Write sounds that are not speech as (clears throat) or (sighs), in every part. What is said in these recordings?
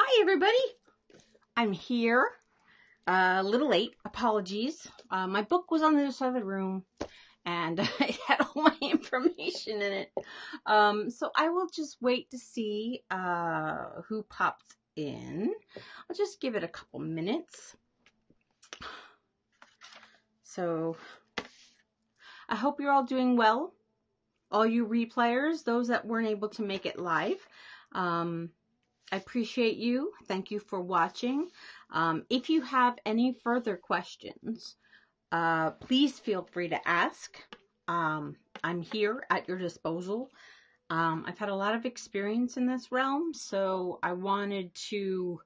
Hi, everybody. I'm here. Uh, a little late. Apologies. Uh, my book was on the other side of the room and (laughs) it had all my information in it. Um, so I will just wait to see uh, who pops in. I'll just give it a couple minutes. So I hope you're all doing well. All you replayers, those that weren't able to make it live. Um, I appreciate you. Thank you for watching. Um, if you have any further questions, uh, please feel free to ask. Um, I'm here at your disposal. Um, I've had a lot of experience in this realm, so I wanted to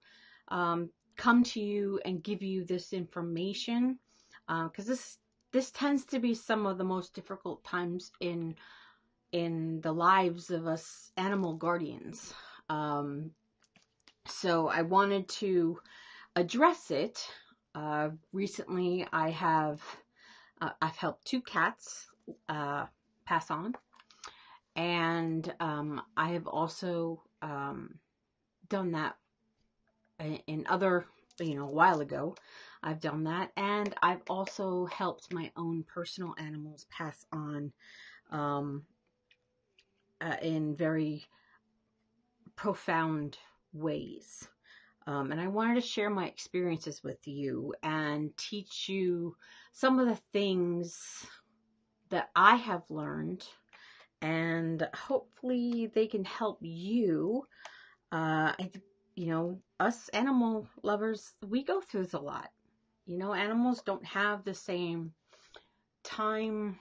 um, come to you and give you this information because uh, this this tends to be some of the most difficult times in in the lives of us animal guardians. Um, so I wanted to address it. Uh, recently, I have uh, I've helped two cats uh, pass on, and um, I have also um, done that in other you know a while ago. I've done that, and I've also helped my own personal animals pass on um, uh, in very profound ways. Um, and I wanted to share my experiences with you and teach you some of the things that I have learned, and hopefully they can help you. Uh, you know, us animal lovers, we go through this a lot. You know, animals don't have the same time.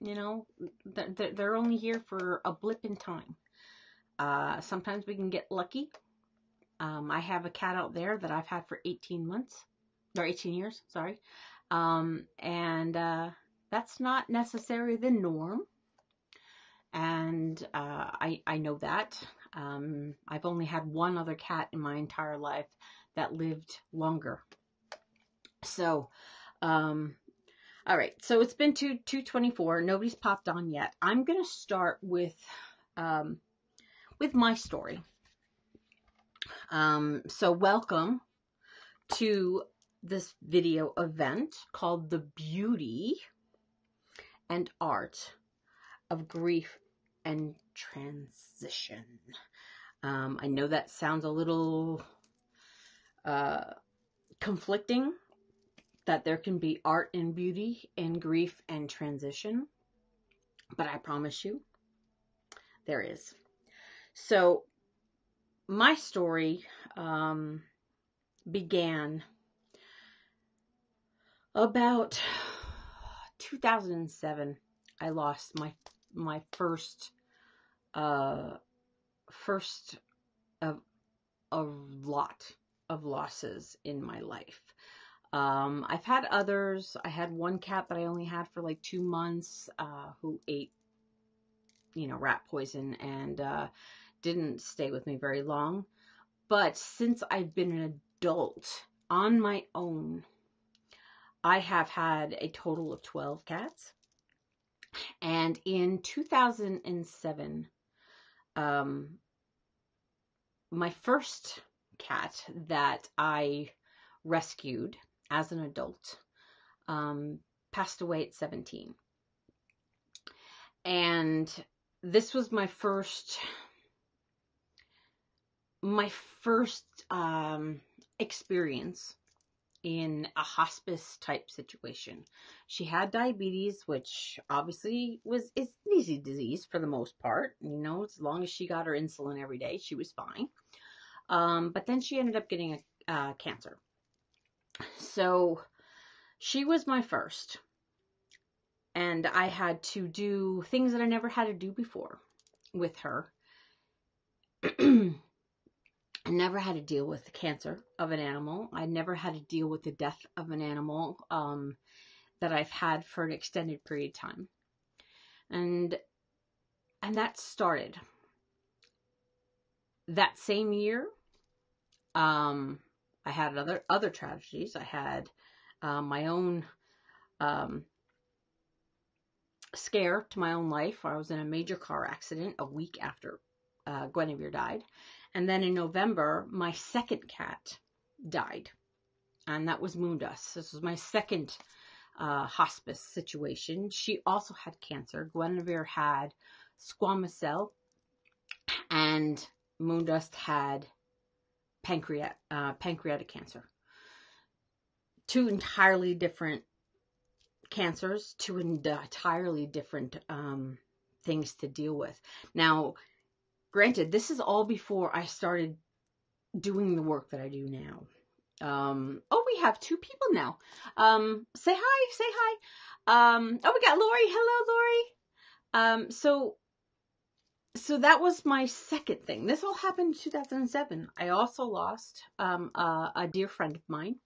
You know, they're, they're only here for a blip in time. Uh, sometimes we can get lucky um, I have a cat out there that I've had for 18 months, or 18 years, sorry. Um, and uh, that's not necessarily the norm. And uh, I, I know that. Um, I've only had one other cat in my entire life that lived longer. So, um, all right. So it's been two, 224. Nobody's popped on yet. I'm going to start with, um, with my story. Um, so welcome to this video event called The Beauty and Art of Grief and Transition. Um, I know that sounds a little uh, conflicting, that there can be art and beauty in grief and transition, but I promise you, there is. So my story um, began about 2007. I lost my my first uh, first of a lot of losses in my life. Um, I've had others. I had one cat that I only had for like two months, uh, who ate, you know, rat poison, and uh, didn't stay with me very long. But since I've been an adult on my own, I have had a total of 12 cats. And in 2007, um, my first cat that I rescued as an adult um, passed away at 17. And this was my first my first um, experience in a hospice type situation. She had diabetes, which obviously was is an easy disease for the most part. You know, as long as she got her insulin every day, she was fine. Um, but then she ended up getting a uh, cancer. So she was my first, and I had to do things that I never had to do before with her. (clears throat) I never had to deal with the cancer of an animal. I never had to deal with the death of an animal um, that I've had for an extended period of time. And and that started that same year. Um, I had other other tragedies. I had uh, my own um, scare to my own life. I was in a major car accident a week after uh, Guinevere died. And then in November, my second cat died. And that was Moondust. This was my second uh, hospice situation. She also had cancer. Guinevere had squamous cell. And Moondust had pancreatic, uh, pancreatic cancer. Two entirely different cancers, two entirely different um, things to deal with. Now, granted, this is all before I started doing the work that I do now. Um, oh, we have two people now. Um, say hi, say hi. Um, oh, we got Lori. Hello, Lori. Um, so, so that was my second thing. This all happened in 2007. I also lost, um, a, a dear friend of mine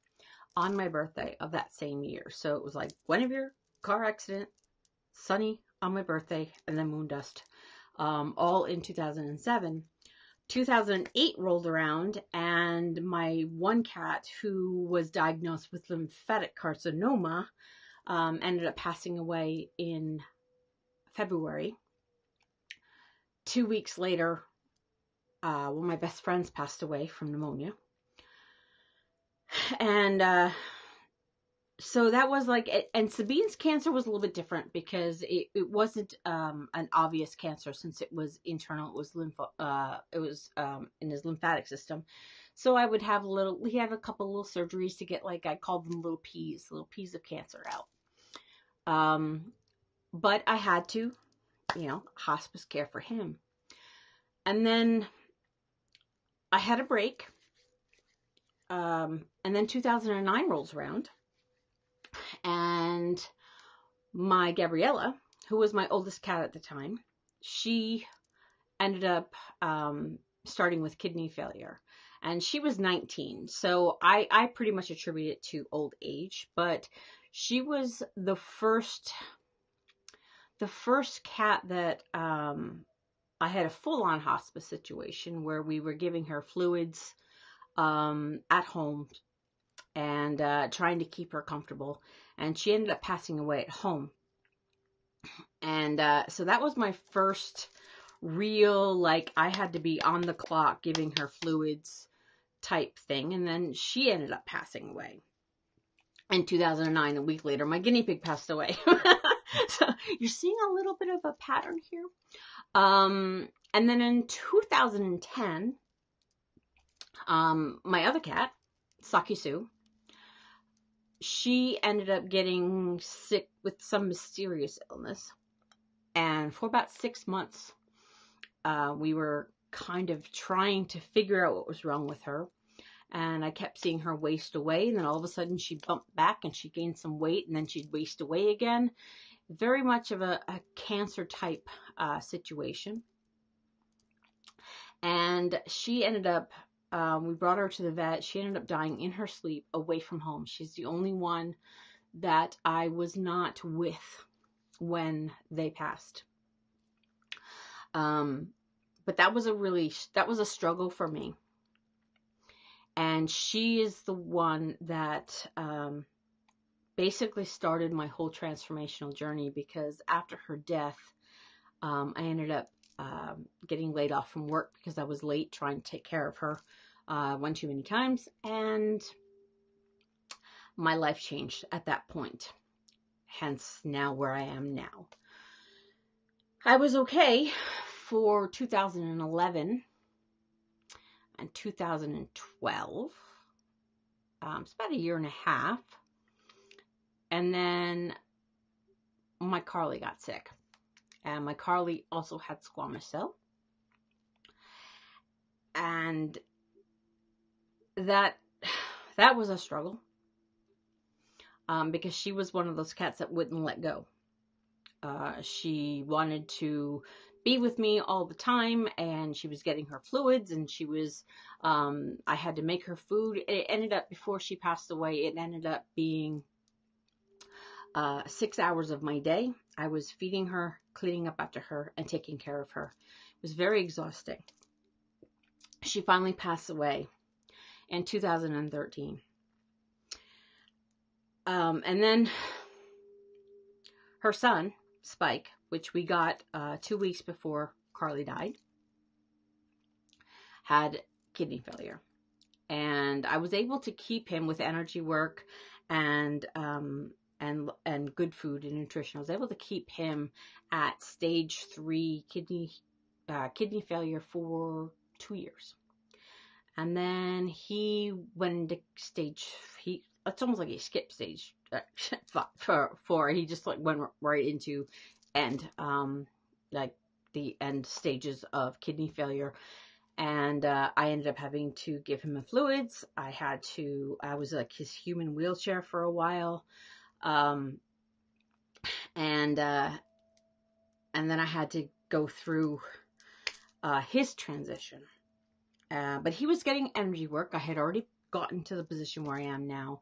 on my birthday of that same year. So it was like Guinevere, car accident, Sunny on my birthday, and then Moondust um, all in 2007. 2008 rolled around, and my one cat, who was diagnosed with lymphatic carcinoma, um, ended up passing away in February. Two weeks later, uh, one of my best friends passed away from pneumonia. And uh, so that was like and sabine's cancer was a little bit different because it, it wasn't um, an obvious cancer since it was internal it was lympho uh, it was um, in his lymphatic system. So i would have a little he had a couple little surgeries to get like i called them little peas little peas of cancer out. Um, but i had to you know hospice care for him. And then i had a break. Um, and then 2009 rolls around and my Gabriella, who was my oldest cat at the time, she ended up um, starting with kidney failure. And she was 19. So I, I pretty much attribute it to old age. But she was the first the first cat that um, I had a full on hospice situation where we were giving her fluids um, at home and uh, trying to keep her comfortable. And she ended up passing away at home. And uh, so that was my first real, like, I had to be on the clock giving her fluids type thing. And then she ended up passing away. In 2009, a week later, my guinea pig passed away. (laughs) so you're seeing a little bit of a pattern here. Um, and then in 2010, um, my other cat, Saki Sue, she ended up getting sick with some mysterious illness. And for about six months, uh, we were kind of trying to figure out what was wrong with her. And I kept seeing her waste away. And then all of a sudden she bumped back and she gained some weight and then she'd waste away again. Very much of a, a cancer type uh, situation. And she ended up um, we brought her to the vet. She ended up dying in her sleep away from home. She's the only one that I was not with when they passed. Um, but that was a really, that was a struggle for me. And she is the one that um, basically started my whole transformational journey because after her death, um, I ended up um, getting laid off from work because I was late trying to take care of her uh, one too many times, and my life changed at that point. Hence, now where I am now. I was okay for 2011 and 2012. Um, it's about a year and a half. And then my Carly got sick. And my Carly also had squamous cell. And that (sighs) that was a struggle. Um, because she was one of those cats that wouldn't let go. Uh, she wanted to be with me all the time and she was getting her fluids and she was um, i had to make her food. It ended up before she passed away it ended up being uh, six hours of my day. I was feeding her cleaning up after her and taking care of her. It was very exhausting. She finally passed away in 2013. Um, and then her son, Spike, which we got uh, two weeks before Carly died. had kidney failure. And I was able to keep him with energy work and um, and and good food and nutrition. I was able to keep him at stage three kidney uh, kidney failure for two years, and then he went into stage. He it's almost like he skipped stage uh, (laughs) for four. He just like went right into end, um, like the end stages of kidney failure. And uh, I ended up having to give him fluids. I had to, I was like his human wheelchair for a while. Um, and, uh, and then I had to go through, uh, his transition. Uh, but he was getting energy work. I had already gotten to the position where I am now.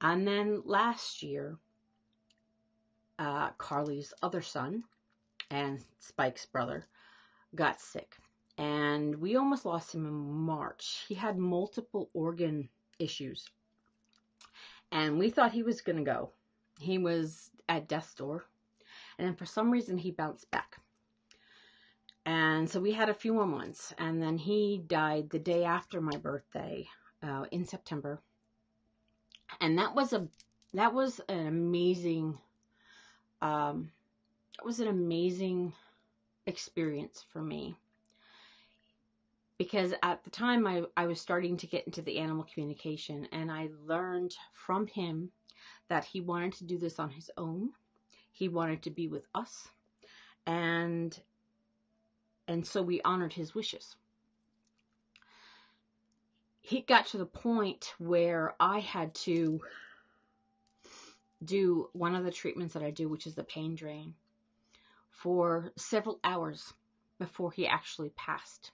And then last year, uh, Carly's other son and Spike's brother got sick. And we almost lost him in March. He had multiple organ issues. And we thought he was going to go. He was at death's door. And then for some reason, he bounced back. And so we had a few more months. And then he died the day after my birthday uh, in September. And that was a that was an amazing um, it was an amazing experience for me because at the time I, I was starting to get into the animal communication and I learned from him that he wanted to do this on his own. He wanted to be with us and and so we honored his wishes. He got to the point where I had to do one of the treatments that I do, which is the pain drain, for several hours before he actually passed.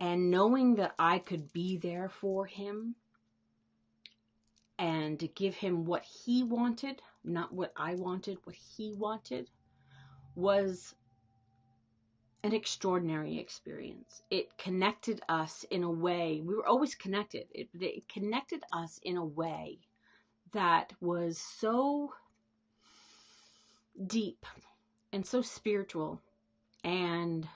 And knowing that I could be there for him and give him what he wanted, not what I wanted, what he wanted, was an extraordinary experience. It connected us in a way, we were always connected, it, it connected us in a way that was so deep and so spiritual. And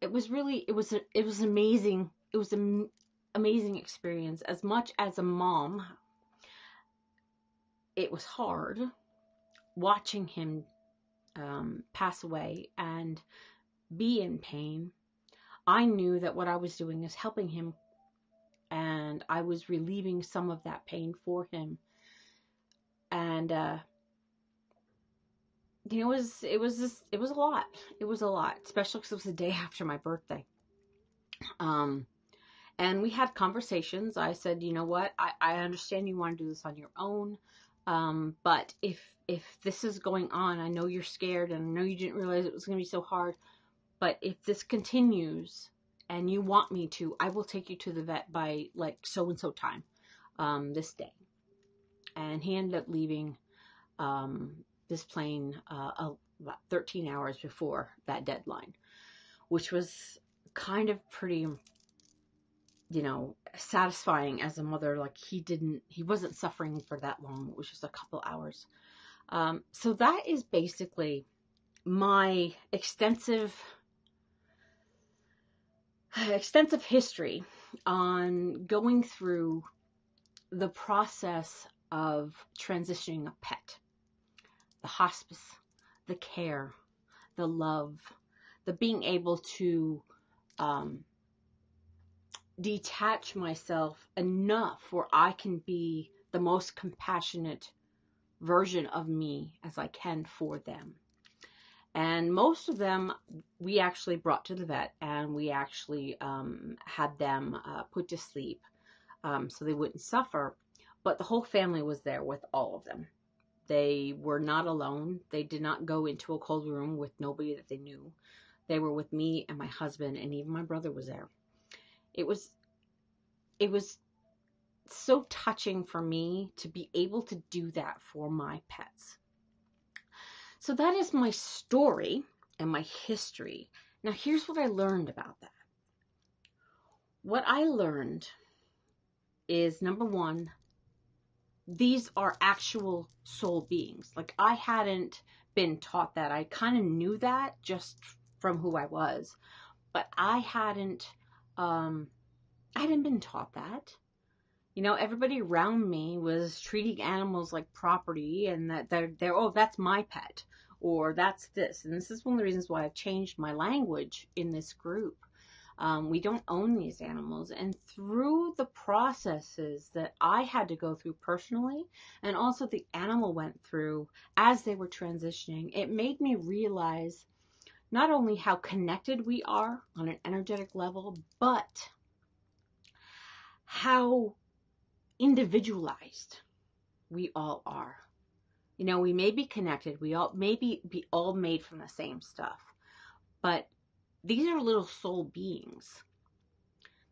it was really it was a, it was amazing. It was an amazing experience. As much as a mom it was hard watching him um, pass away and be in pain i knew that what i was doing is helping him and I was relieving some of that pain for him. And uh, you know, it was it was just, it was a lot. It was a lot, especially because it was the day (laughs) after my birthday. Um, and we had conversations. I said, you know what, I, I understand you want to do this on your own. Um, but if if this is going on, I know you're scared and I know you didn't realize it was going to be so hard. But if this continues, and you want me to, I will take you to the vet by like so and so time, um, this day. And he ended up leaving um, this plane uh, about 13 hours before that deadline, which was kind of pretty, you know, satisfying as a mother. Like he didn't, he wasn't suffering for that long. It was just a couple hours. Um, so that is basically my extensive extensive history on going through the process of transitioning a pet, the hospice, the care, the love, the being able to um, detach myself enough where I can be the most compassionate version of me as I can for them. And most of them we actually brought to the vet and we actually um, had them uh, put to sleep um, so they wouldn't suffer. But the whole family was there with all of them. They were not alone. They did not go into a cold room with nobody that they knew. They were with me and my husband, and even my brother was there. It was, it was so touching for me to be able to do that for my pets. So that is my story and my history. Now, here's what I learned about that. What I learned is number one, these are actual soul beings. Like, I hadn't been taught that. I kind of knew that just from who I was. But I hadn't, um, I hadn't been taught that. You know, everybody around me was treating animals like property and that they're, they're, oh, that's my pet or that's this. And this is one of the reasons why I've changed my language in this group. Um, we don't own these animals. And through the processes that I had to go through personally, and also the animal went through as they were transitioning, it made me realize not only how connected we are on an energetic level, but how individualized we all are. You know, we may be connected, we all may be, be all made from the same stuff, but these are little soul beings.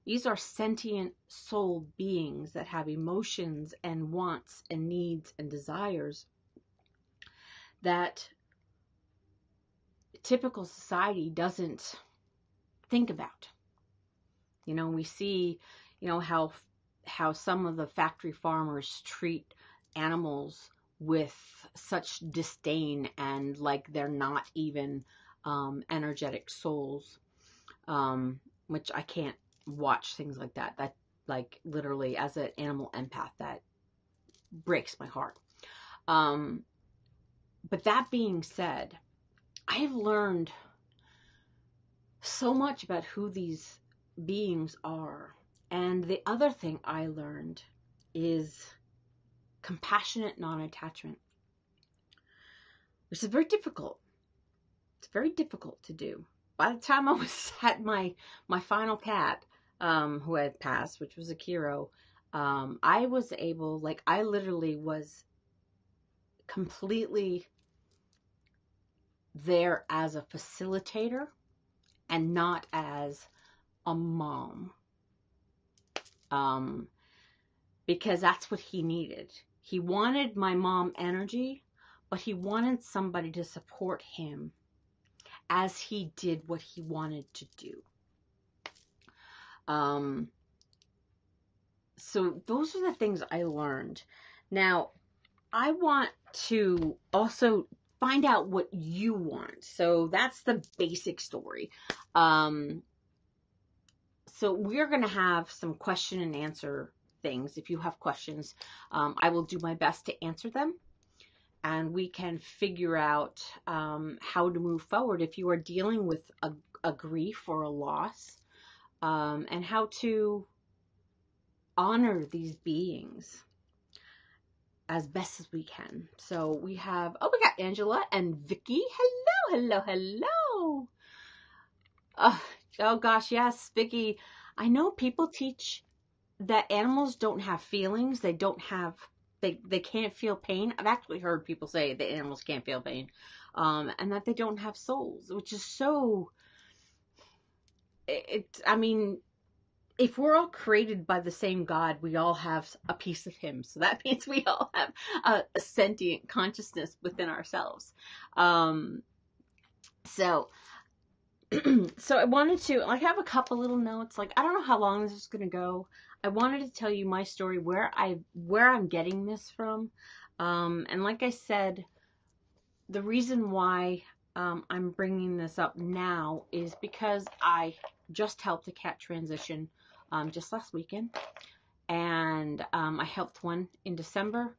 These are sentient soul beings that have emotions and wants and needs and desires that typical society doesn't think about. You know, we see, you know, how how some of the factory farmers treat animals with such disdain and like they're not even um, energetic souls, um, which I can't watch things like that. That like literally as an animal empath, that breaks my heart. Um, but that being said, I have learned so much about who these beings are. And the other thing I learned is compassionate non-attachment, which is very difficult it's very difficult to do. By the time I was (laughs) at my my final cat, um, who had passed, which was Akiro, um, I was able, like, I literally was completely there as a facilitator and not as a mom. Um, because that's what he needed. He wanted my mom energy, but he wanted somebody to support him as he did what he wanted to do. Um, so those are the things I learned. Now, I want to also find out what you want. So that's the basic story. Um, so we're going to have some question and answer things. If you have questions, um, I will do my best to answer them and we can figure out um, how to move forward if you are dealing with a, a grief or a loss um, and how to honor these beings as best as we can. So we have, oh, we got Angela and Vicky. Hello, hello, hello. Oh, oh gosh, yes, Vicky. I know people teach that animals don't have feelings. They don't have they they can't feel pain. I've actually heard people say that animals can't feel pain, um, and that they don't have souls, which is so. It, it, I mean, if we're all created by the same God, we all have a piece of Him. So that (laughs) means we all have a, a sentient consciousness within ourselves. Um, so, (clears throat) so I wanted to, I have a couple little notes. Like, I don't know how long this is going to go. I wanted to tell you my story, where I where I'm getting this from, um, and like I said, the reason why um, I'm bringing this up now is because I just helped a cat transition um, just last weekend, and um, I helped one in December,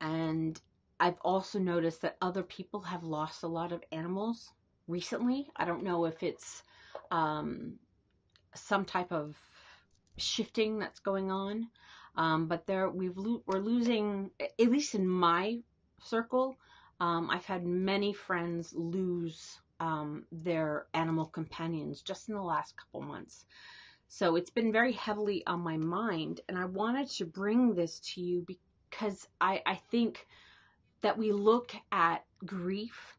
and I've also noticed that other people have lost a lot of animals recently. I don't know if it's um, some type of shifting that's going on. Um, but there, we've lo- we're losing, at least in my circle, um, I've had many friends lose um, their animal companions just in the last couple months. So it's been very heavily on my mind, and I wanted to bring this to you because I, I think that we look at grief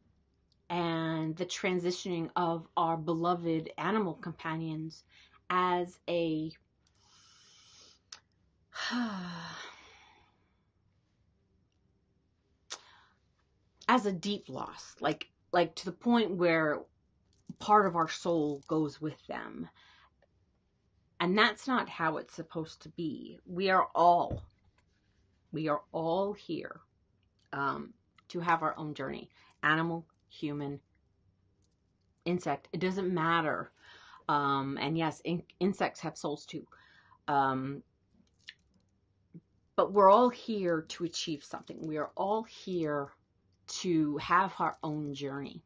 and the transitioning of our beloved animal companions as a (sighs) as a deep loss, like like to the point where part of our soul goes with them. And that's not how it's supposed to be. We are all, we are all here um, to have our own journey animal, human, insect. It doesn't matter. Um, and yes, in, insects have souls too. Um, but we're all here to achieve something. We are all here to have our own journey.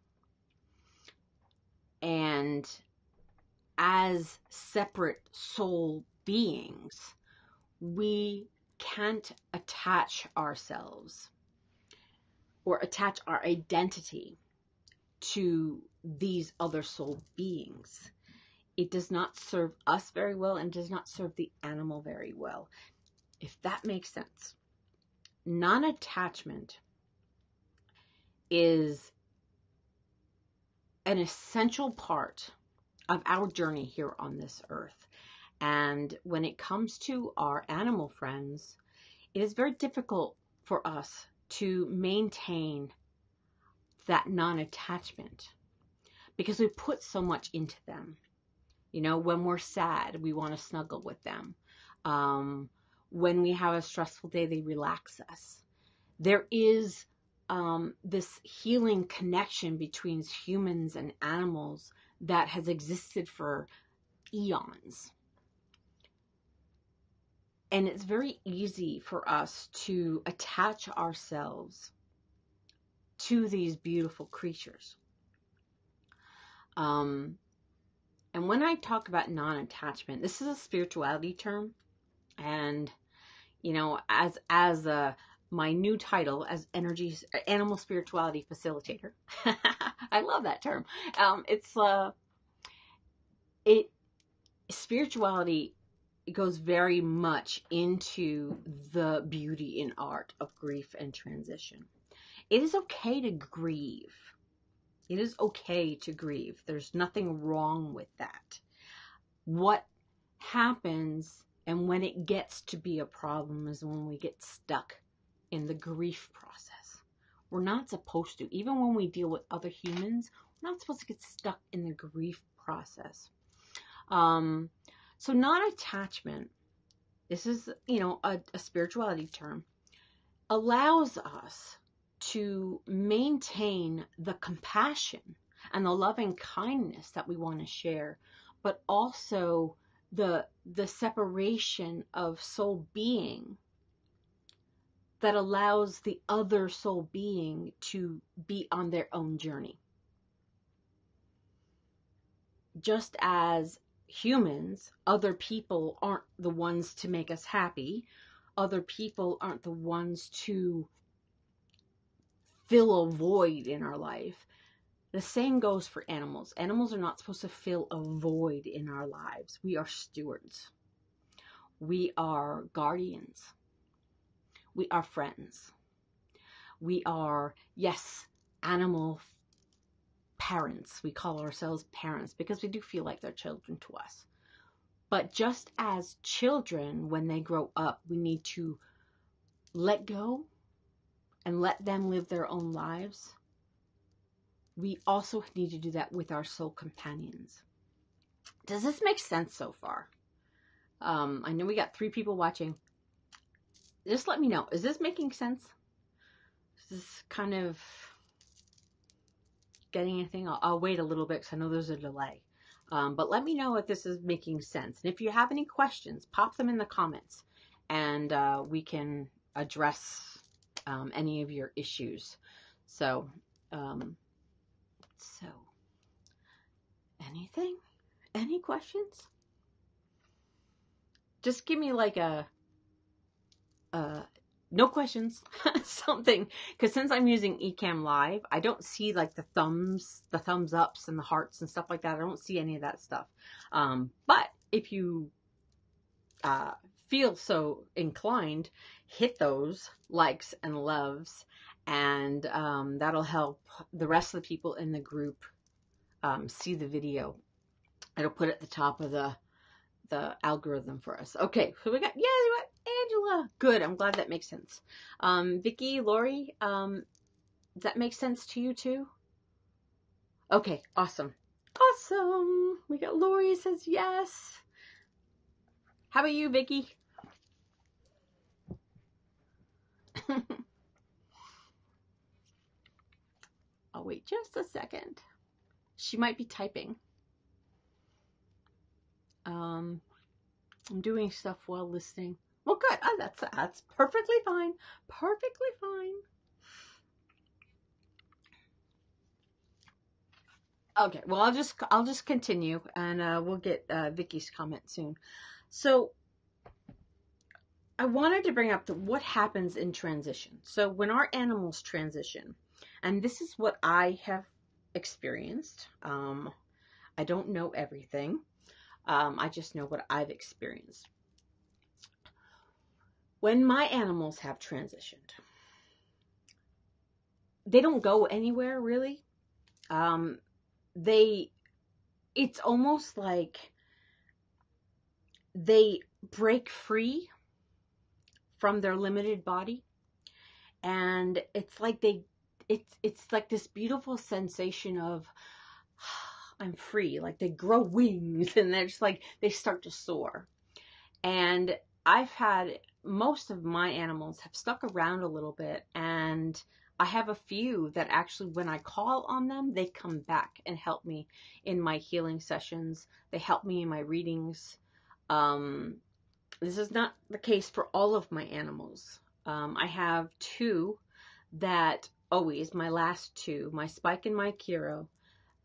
And as separate soul beings, we can't attach ourselves or attach our identity to these other soul beings. It does not serve us very well and does not serve the animal very well, if that makes sense. Non attachment is an essential part of our journey here on this earth. And when it comes to our animal friends, it is very difficult for us to maintain that non attachment because we put so much into them. You know, when we're sad, we want to snuggle with them. Um, when we have a stressful day, they relax us. There is um, this healing connection between humans and animals that has existed for eons. And it's very easy for us to attach ourselves to these beautiful creatures. Um, and when I talk about non attachment, this is a spirituality term. And, you know, as, as a, my new title as energy animal spirituality facilitator. (laughs) I love that term. Um, it's uh, it spirituality goes very much into the beauty in art of grief and transition. It is okay to grieve. It is okay to grieve. There's nothing wrong with that. What happens and when it gets to be a problem is when we get stuck in the grief process. We're not supposed to, even when we deal with other humans, we're not supposed to get stuck in the grief process. Um, so non-attachment, this is, you know, a, a spirituality term, allows us to maintain the compassion and the loving kindness that we want to share, but also the the separation of soul being that allows the other soul being to be on their own journey. Just as humans, other people aren't the ones to make us happy, other people aren't the ones to fill a void in our life. The same goes for animals. Animals are not supposed to fill a void in our lives. We are stewards. We are guardians we are friends. We are, yes, animal parents. We call ourselves parents because we do feel like they're children to us. But just as children, when they grow up, we need to let go and let them live their own lives. We also need to do that with our soul companions. Does this make sense so far? Um, I know we got three people watching just let me know. Is this making sense? Is this kind of getting anything? I'll, I'll wait a little bit because I know there's a delay. Um, but let me know if this is making sense. And if you have any questions, pop them in the comments and uh, we can address um, any of your issues. So, um, so, anything? Any questions? Just give me like a uh, no questions, (laughs) something. Because since I'm using Ecamm Live, I don't see like the thumbs, the thumbs ups and the hearts and stuff like that. I don't see any of that stuff. Um, but if you uh, feel so inclined, hit those likes and loves, and um, that'll help the rest of the people in the group um, see the video. It'll put it at the top of the the algorithm for us. Okay, so we got yeah, Angela. Good. I'm glad that makes sense. Um, Vicky, Lori, um, does that make sense to you too? Okay, awesome. Awesome. We got Lori says yes. How about you, Vicky? I'll (laughs) wait just a second. She might be typing. Um, I'm doing stuff while listening. Well, good. Oh, that's that's perfectly fine. Perfectly fine. Okay, well, I'll just I'll just continue, and uh, we'll get uh, Vicky's comment soon. So, I wanted to bring up the, what happens in transition. So, when our animals transition, and this is what I have experienced. Um, I don't know everything. Um, I just know what I've experienced. When my animals have transitioned, they don't go anywhere really. Um, they, it's almost like they break free from their limited body and it's like they it's it's like this beautiful sensation of (sighs) I'm free. Like they grow (laughs) wings and they're just like they start to soar. And I've had most of my animals have stuck around a little bit and I have a few that actually when I call on them, they come back and help me in my healing sessions. They help me in my readings. Um, this is not the case for all of my animals. Um, I have two that always, my last two, my Spike and my Kiro,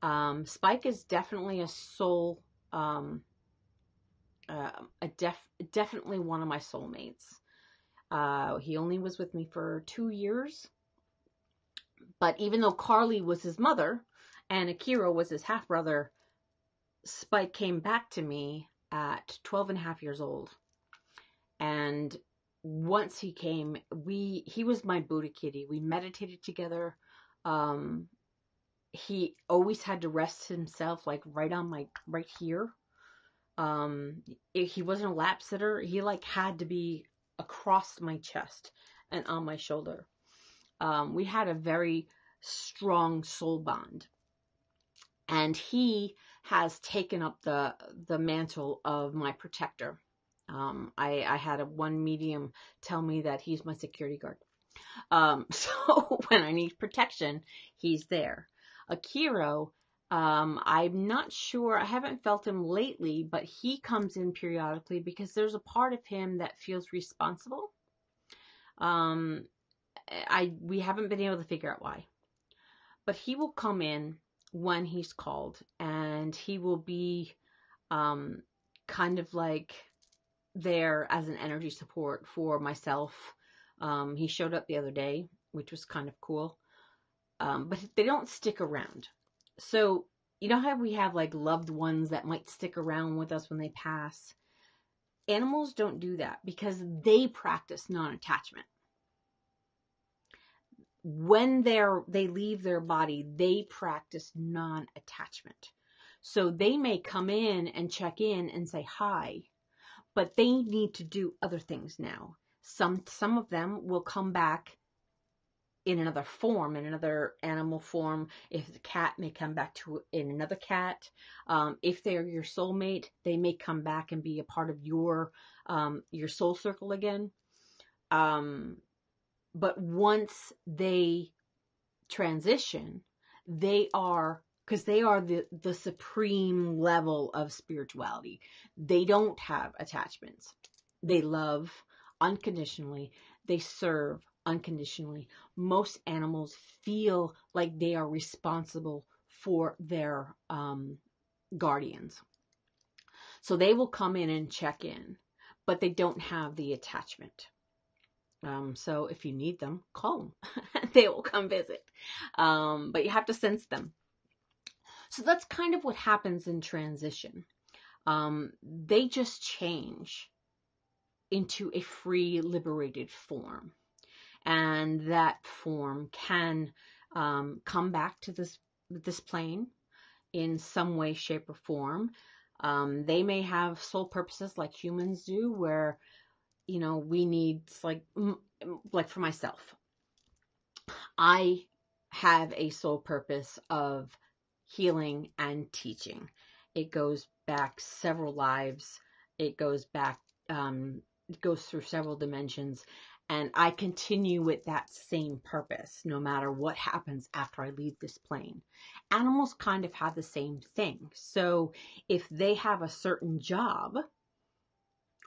um, Spike is definitely a soul, um, uh, a def, definitely one of my soulmates. Uh, he only was with me for two years. But even though Carly was his mother and Akira was his half brother, Spike came back to me at 12 and a half years old. And once he came, we he was my Buddha kitty. We meditated together. Um, he always had to rest himself like right on my right here. Um, he wasn't a lap sitter. He like had to be across my chest and on my shoulder. Um, we had a very strong soul bond, and he has taken up the the mantle of my protector. Um, I, I had a one medium tell me that he's my security guard. Um, (laughs) so when I need protection, he's there. Akiro, um, I'm not sure, I haven't felt him lately, but he comes in periodically because there's a part of him that feels responsible. Um, I, we haven't been able to figure out why, but he will come in when he's called and he will be, um, kind of like there as an energy support for myself. Um, he showed up the other day, which was kind of cool um, but they don't stick around. So, you know how we have like loved ones that might stick around with us when they pass? Animals don't do that because they practice non attachment. When they're, they leave their body, they practice non attachment. So they may come in and check in and say hi, but they need to do other things now. Some, some of them will come back in another form, in another animal form. If the cat may come back to in another cat. Um, if they're your soulmate, they may come back and be a part of your um, your soul circle again. Um, but once they transition, they are because they are the the supreme level of spirituality. They don't have attachments. They love unconditionally. They serve unconditionally. Most animals feel like they are responsible for their um, guardians. So they will come in and check in, but they don't have the attachment. Um, so if you need them, call them. (laughs) they will come visit. Um, but you have to sense them. So that's kind of what happens in transition. Um, they just change into a free, liberated form and that form can um, come back to this this plane in some way, shape, or form. Um, they may have soul purposes like humans do, where you know we need like like for myself, I have a soul purpose of healing and teaching. It goes back several lives. It goes back. Um, it goes through several dimensions and I continue with that same purpose no matter what happens after I leave this plane. Animals kind of have the same thing. So if they have a certain job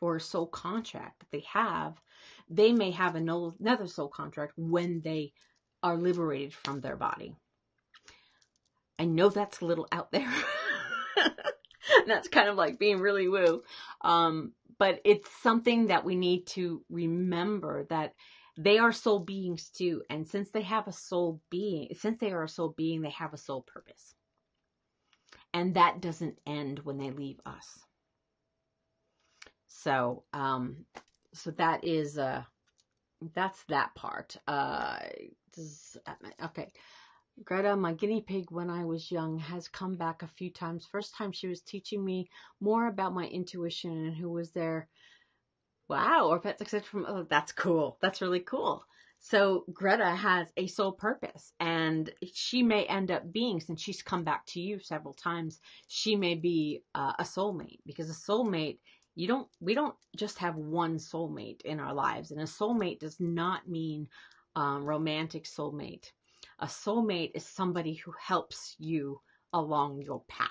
or a soul contract that they have, they may have another soul contract when they are liberated from their body. I know that's a little out there. (laughs) that's kind of like being really woo. Um, but it's something that we need to remember that they are soul beings too. And since they have a soul being, since they are a soul being, they have a soul purpose. And that doesn't end when they leave us. So, um, so that is, uh, that's that part. Uh, okay. Greta, my guinea pig when I was young, has come back a few times. First time she was teaching me more about my intuition and who was there. Wow, or pets accepted from, oh, that's cool. That's really cool. So Greta has a soul purpose and she may end up being, since she's come back to you several times, she may be uh, a soulmate because a soulmate, you don't, we don't just have one soulmate in our lives. And a soulmate does not mean um, romantic soulmate. A soulmate is somebody who helps you along your path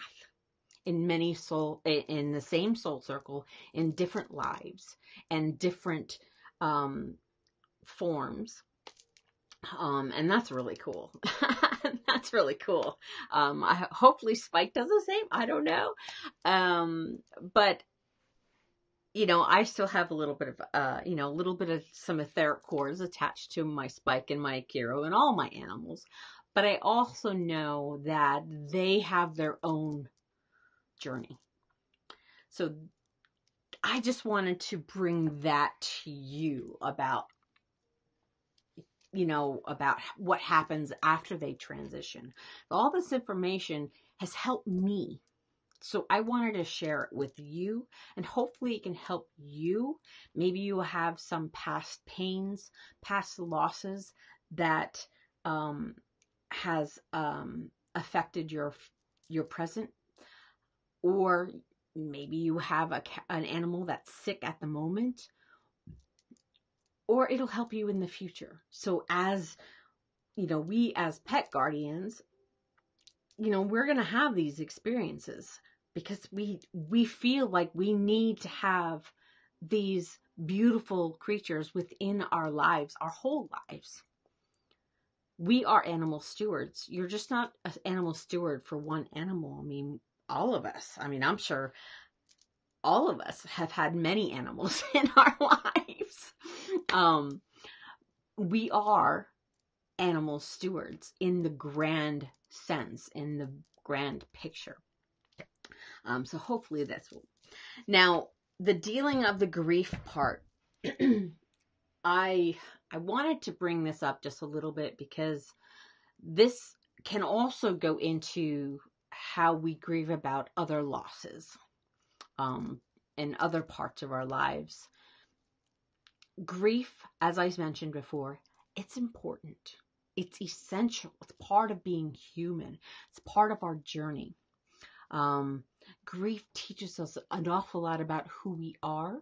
in many soul in the same soul circle in different lives and different um, forms. Um, and that's really cool. (laughs) That's really cool. Um, I, hopefully spike does the same. I don't know. Um, but you know, I still have a little bit of, uh, you know, a little bit of some etheric cords attached to my spike and my Akiro and all my animals. But I also know that they have their own journey. So I just wanted to bring that to you about, you know, about what happens after they transition. All this information has helped me so I wanted to share it with you and hopefully it can help you. Maybe you have some past pains, past losses that um, has um, affected your your present or maybe you have a, an animal that's sick at the moment or it'll help you in the future. So as you know, we as pet guardians, you know, we're going to have these experiences because we we feel like we need to have these beautiful creatures within our lives, our whole lives. We are animal stewards. You're just not an animal steward for one animal. I mean, all of us. I mean, I'm sure all of us have had many animals (laughs) in our lives. Um, we are animal stewards in the grand sense, in the grand picture. Um, so hopefully this will. Now, the dealing of the grief part, (clears throat) I I wanted to bring this up just a little bit because this can also go into how we grieve about other losses um, in other parts of our lives. Grief, as I mentioned before, it's important. It's essential. It's part of being human. It's part of our journey. Um, grief teaches us an awful lot about who we are.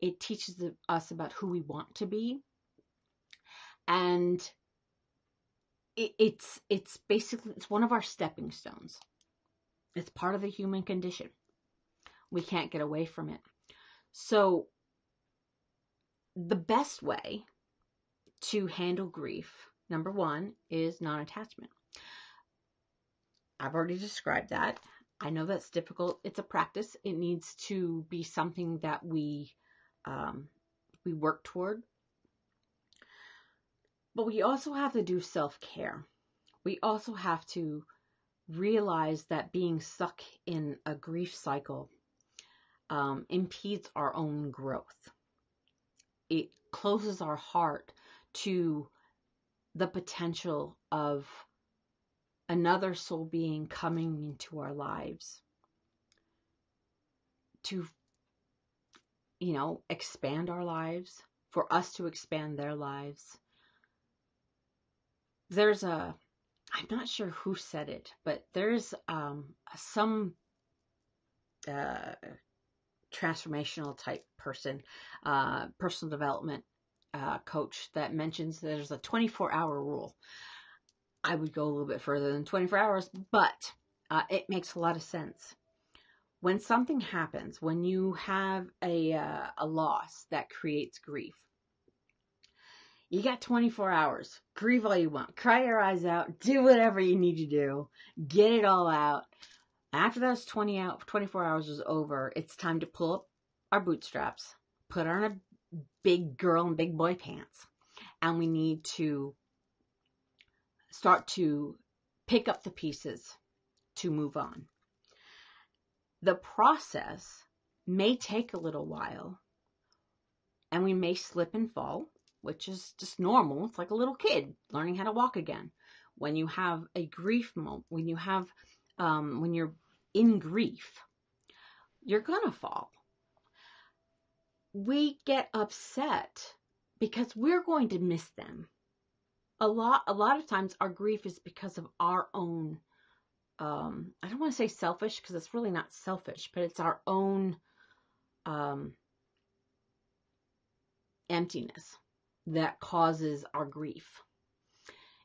It teaches us about who we want to be. And it, it's it's basically it's one of our stepping stones. It's part of the human condition. We can't get away from it. So the best way to handle grief, number one, is non-attachment. I've already described that. I know that's difficult. It's a practice. It needs to be something that we um, we work toward. But we also have to do self care. We also have to realize that being stuck in a grief cycle um, impedes our own growth. It closes our heart to the potential of another soul being coming into our lives to, you know, expand our lives, for us to expand their lives. There's a, I'm not sure who said it, but there's um, some uh, transformational type person, uh, personal development uh, coach that mentions there's a 24 hour rule. I would go a little bit further than 24 hours, but uh, it makes a lot of sense. When something happens, when you have a, uh, a loss that creates grief, you got 24 hours. Grieve all you want. Cry your eyes out. Do whatever you need to do. Get it all out. After those 20 out, 24 hours is over, it's time to pull up our bootstraps, put on a big girl and big boy pants, and we need to start to pick up the pieces to move on. The process may take a little while, and we may slip and fall, which is just normal. It's like a little kid learning how to walk again. When you have a grief moment, when you have, um, when you're in grief, you're gonna fall. We get upset because we're going to miss them. A lot, a lot of times our grief is because of our own, um, I don't want to say selfish because it's really not selfish, but it's our own, um, emptiness that causes our grief.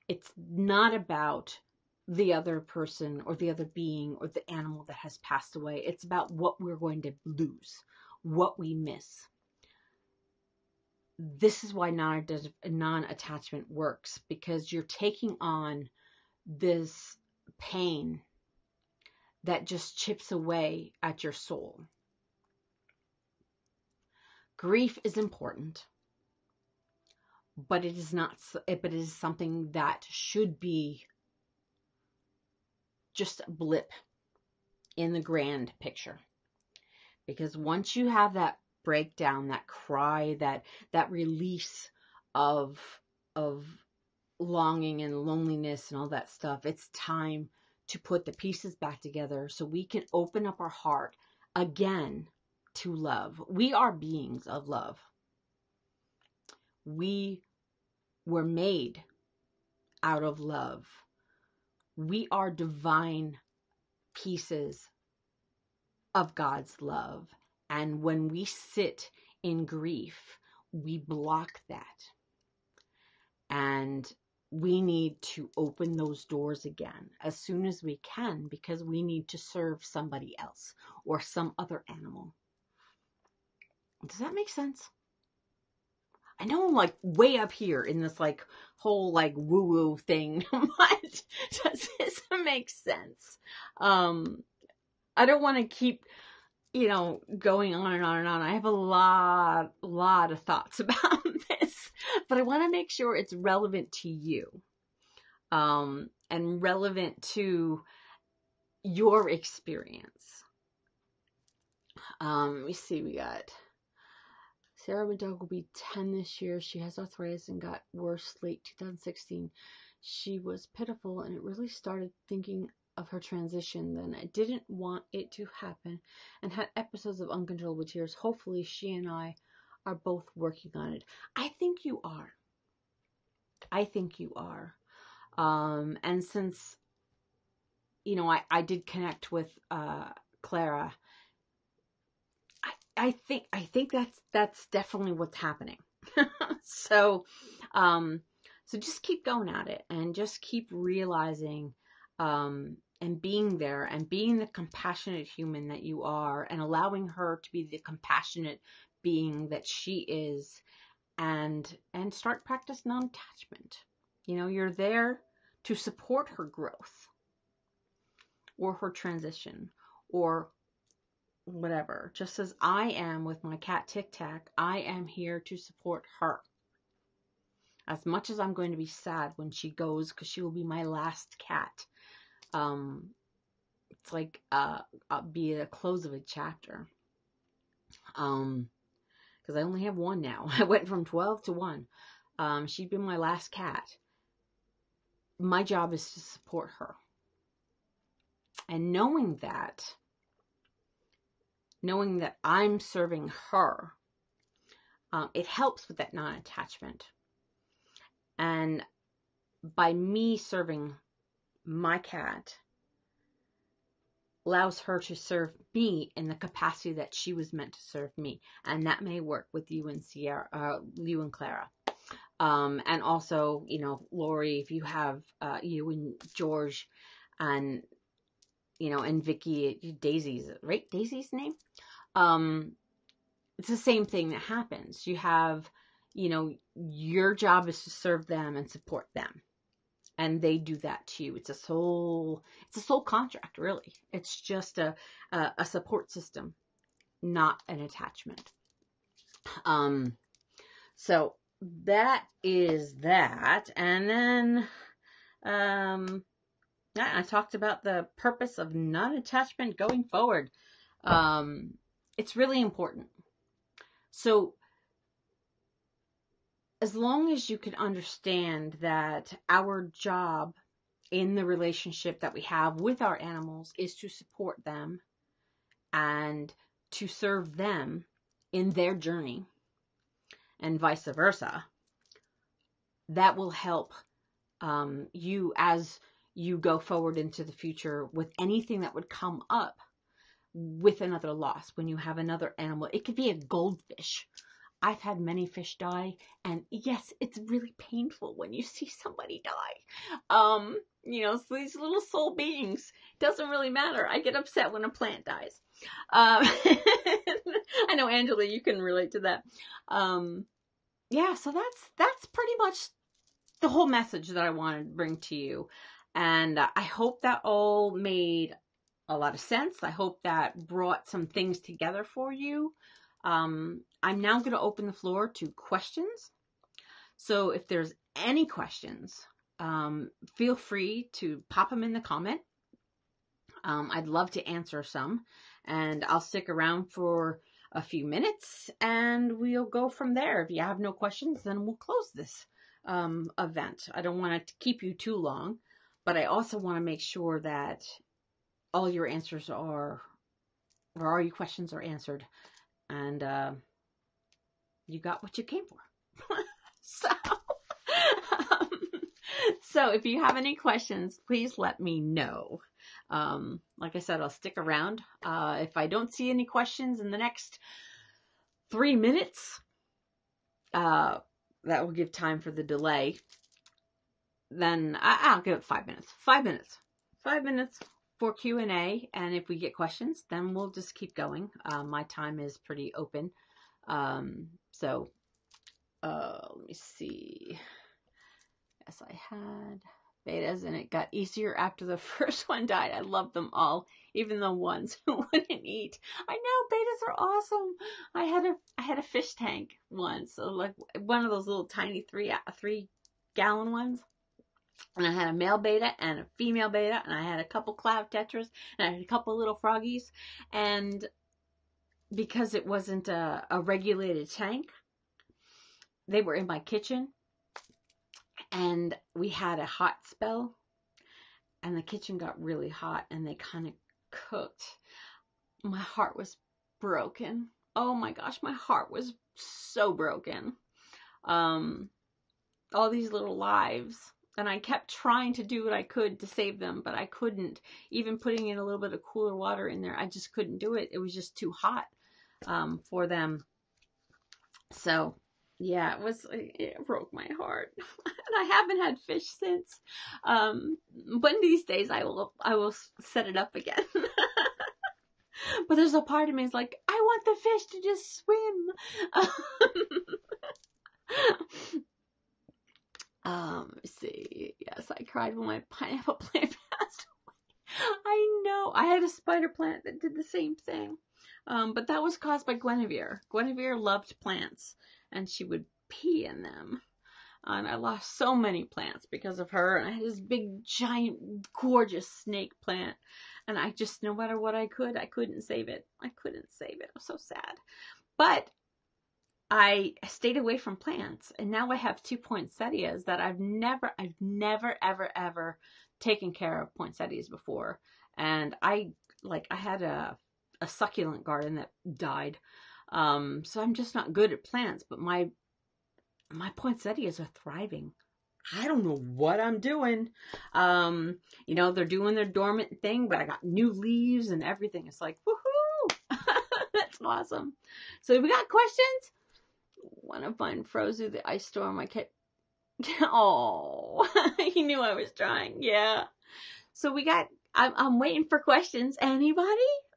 It's not about the other person or the other being or the animal that has passed away. It's about what we're going to lose, what we miss. This is why non attachment works because you're taking on this pain that just chips away at your soul. Grief is important but it is not but it is something that should be just a blip in the grand picture because once you have that breakdown that cry that that release of of longing and loneliness and all that stuff it's time to put the pieces back together so we can open up our heart again to love we are beings of love we were made out of love. We are divine pieces of God's love. And when we sit in grief, we block that. And we need to open those doors again as soon as we can because we need to serve somebody else or some other animal. Does that make sense? I know I'm like way up here in this like whole like woo woo thing, (laughs) but does this (laughs) make sense? Um, I don't want to keep, you know, going on and on and on. I have a lot, lot of thoughts (laughs) about this, but I want to make sure it's relevant to you, um, and relevant to your experience. Um, let me see, we got Sarah, my dog, will be 10 this year. She has arthritis and got worse late 2016. She was pitiful, and it really started thinking of her transition then. I didn't want it to happen and had episodes of uncontrollable tears. Hopefully, she and I are both working on it. I think you are. I think you are. Um, and since, you know, I, I did connect with uh, Clara I think I think that's that's definitely what's happening. (laughs) so um so just keep going at it and just keep realizing um and being there and being the compassionate human that you are and allowing her to be the compassionate being that she is and and start practice non-attachment. You know, you're there to support her growth or her transition or whatever. Just as I am with my cat Tic Tac, I am here to support her. As much as I'm going to be sad when she goes, because she will be my last cat. Um, it's like uh, I'll be the close of a chapter. Um, because I only have one now. (laughs) I went from 12 to 1. Um, she'd been my last cat. My job is to support her. And knowing that, knowing that I'm serving her, um, it helps with that non attachment. And by me serving my cat, allows her to serve me in the capacity that she was meant to serve me. And that may work with you and Sierra, uh, you and Clara. Um, and also, you know, Lori, if you have uh, you and George and you know, and Vicky, Daisy's right, Daisy's name. Um, it's the same thing that happens. You have, you know, your job is to serve them and support them, and they do that to you. It's a soul, it's a soul contract, really. It's just a a, a support system, not an attachment. Um, so that is that. And then, um, yeah, I talked about the purpose of non-attachment going forward. Um, it's really important. So, as long as you can understand that our job in the relationship that we have with our animals is to support them and to serve them in their journey and vice versa, that will help um, you as you go forward into the future with anything that would come up with another loss when you have another animal. It could be a goldfish. I've had many fish die, and yes, it's really painful when you see somebody die. Um, you know, so these little soul beings doesn't really matter. I get upset when a plant dies. Um, (laughs) I know Angela, you can relate to that. Um, yeah, so that's that's pretty much the whole message that I wanted to bring to you. And I hope that all made a lot of sense. I hope that brought some things together for you. Um, I'm now going to open the floor to questions. So if there's any questions, um, feel free to pop them in the comment. Um, I'd love to answer some, and I'll stick around for a few minutes and we'll go from there. If you have no questions, then we'll close this um, event. I don't want to keep you too long, but I also want to make sure that all your answers are, or all your questions are answered and uh, you got what you came for. (laughs) so, um, so if you have any questions, please let me know. Um, like I said, I'll stick around. Uh, if I don't see any questions in the next three minutes, uh, that will give time for the delay. Then I, will give it five minutes. Five minutes. Five minutes for Q and A. And if we get questions, then we'll just keep going. Uh, my time is pretty open. Um, so uh, let me see. Yes, I had bettas and it got easier after the (laughs) first one died. I love them all, even the ones (laughs) who wouldn't eat. I know bettas are awesome. I had a I had a fish tank once, so like one of those little tiny three three gallon ones. And I had a male betta and a female betta, and I had a couple cloud tetras, and I had a couple little froggies, and because it wasn't a, a regulated tank, they were in my kitchen and we had a hot spell and the kitchen got really hot and they kind of cooked. My heart was broken. Oh my gosh, my heart was so broken. Um, all these little lives. And I kept trying to do what I could to save them, but I couldn't. Even putting in a little bit of cooler water in there, I just couldn't do it. It was just too hot um, for them. So yeah, it was it broke my heart, (laughs) and I haven't had fish since. Um, these days I will I will set it up again. (laughs) but there's a part of me is like I want the fish to just swim. (laughs) um, see, yes, I cried when my pineapple (laughs) plant passed away. I know I had a spider plant that did the same thing. Um, but that was caused by Guinevere. Guinevere loved plants and she would pee in them. And I lost so many plants because of her. And I had this big, giant, gorgeous snake plant. And I just, no matter what I could, I couldn't save it. I couldn't save it. I'm so sad. But I stayed away from plants. And now I have two poinsettias that I've never, I've never, ever, ever taken care of poinsettias before. And I, like, I had a, a succulent garden that died. Um, so I'm just not good at plants, but my my poinsettias are thriving. I don't know what I'm doing. Um, you know, they're doing their dormant thing, but I got new leaves and everything. It's like, woohoo! (laughs) That's awesome. So we got questions. One of mine froze through the ice storm. I kept Oh, (laughs) (laughs) he knew I was trying. Yeah. So we got, I'm, I'm waiting for questions. Anybody?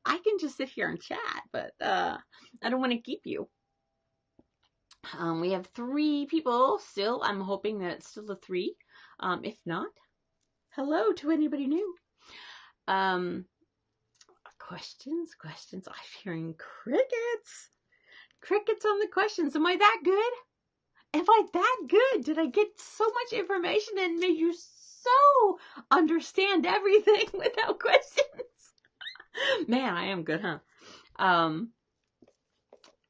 I can just sit here and chat, but, uh, I don't want to keep you. Um, we have three people still. I'm hoping that it's still a three. Um, if not, hello to anybody new. Um, questions, questions. I'm hearing crickets. Crickets on the questions. Am I that good? Am I that good? Did I get so much information and made you so understand everything (laughs) without questions? (laughs) Man, I am good, huh? Um,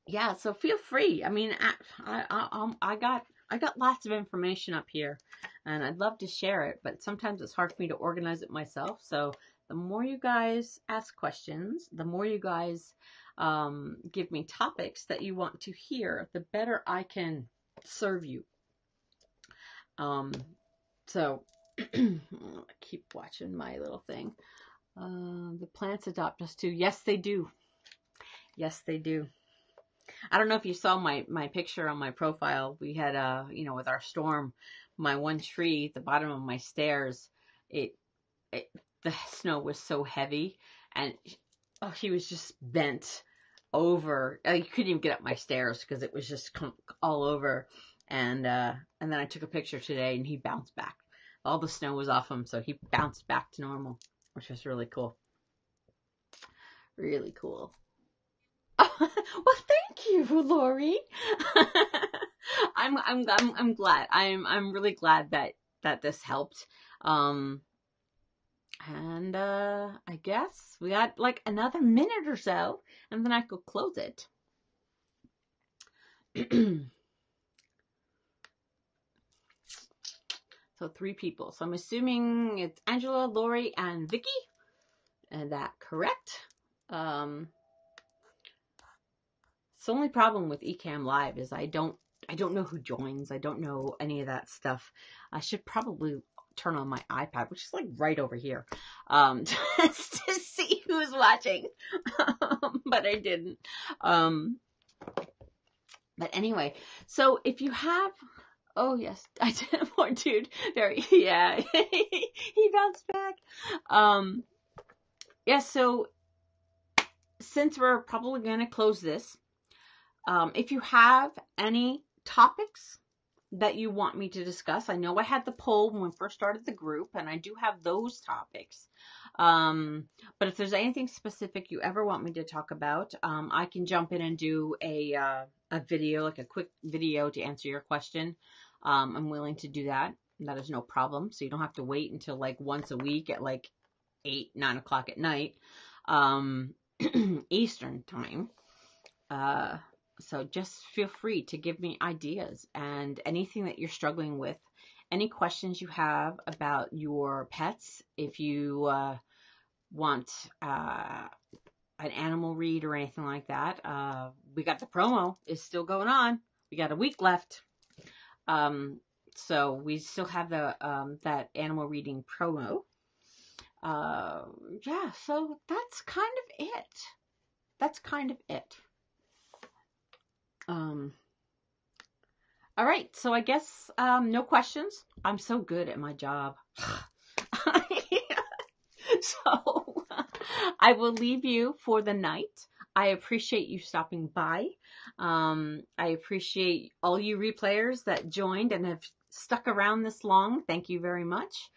yeah, so feel free. I mean, I, I, I, um, I got, I got lots of information up here and I'd love to share it, but sometimes it's hard for me to organize it myself. So the more you guys ask questions, the more you guys um, give me topics that you want to hear, the better I can serve you. Um, so (clears throat) keep watching my little thing. Uh, the plants adopt us too. Yes, they do. Yes, they do. I don't know if you saw my, my picture on my profile. We had, uh, you know, with our storm, my one tree at the bottom of my stairs, it, it the snow was so heavy and oh, he was just bent over. I couldn't even get up my stairs because it was just all over. And, uh, and then I took a picture today and he bounced back. All the snow was off him. So he bounced back to normal, which was really cool. Really cool. (laughs) well, thank you, Lori. (laughs) I'm, I'm, I'm, I'm glad. I'm, I'm really glad that, that this helped. Um, and, uh, I guess we got like another minute or so and then I could close it. (clears throat) so three people. So I'm assuming it's Angela, Lori, and Vicky. And that correct? Um, the only problem with Ecamm Live is I don't I don't know who joins. I don't know any of that stuff. I should probably turn on my iPad, which is like right over here, um, (laughs) just to see who's watching. Um, but I didn't. Um, but anyway, so if you have, oh yes, (laughs) I did. more dude, very yeah, (laughs) he bounced back. Um, yeah. So since we're probably going to close this, um, if you have any topics that you want me to discuss, I know I had the poll when we first started the group, and I do have those topics. Um, but if there's anything specific you ever want me to talk about, um, I can jump in and do a uh, a video, like a quick video to answer your question. Um, I'm willing to do that. That is no problem. So you don't have to wait until like once a week at like eight, nine o'clock at night, um, (clears throat) Eastern time. Uh, so just feel free to give me ideas and anything that you're struggling with. Any questions you have about your pets, if you uh, want uh, an animal read or anything like that, uh, we got the promo is still going on. We got a week left. Um, so we still have the um, that animal reading promo. Uh, yeah, so that's kind of it. That's kind of it. Um, all right, so I guess um, no questions. I'm so good at my job. (laughs) so (laughs) I will leave you for the night. I appreciate you stopping by. Um, I appreciate all you replayers that joined and have stuck around this long. Thank you very much.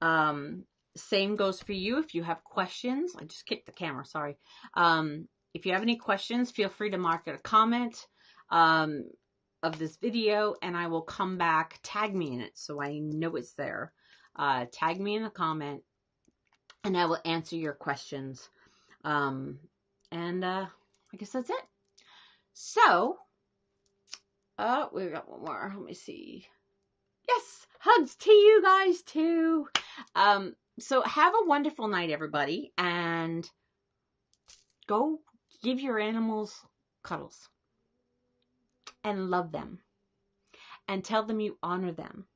Um, same goes for you. If you have questions, I just kicked the camera, sorry. Um, if you have any questions, feel free to mark it a comment um, of this video and I will come back, tag me in it so I know it's there. Uh, tag me in the comment and I will answer your questions. Um, and uh, I guess that's it. So, uh, we got one more. Let me see. Yes, hugs to you guys too. Um, so have a wonderful night, everybody, and go give your animals cuddles and love them and tell them you honor them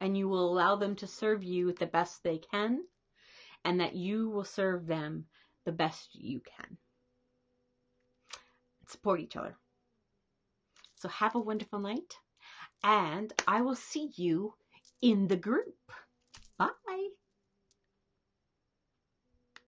and you will allow them to serve you the best they can and that you will serve them the best you can. Support each other. So have a wonderful night and I will see you in the group. Bye.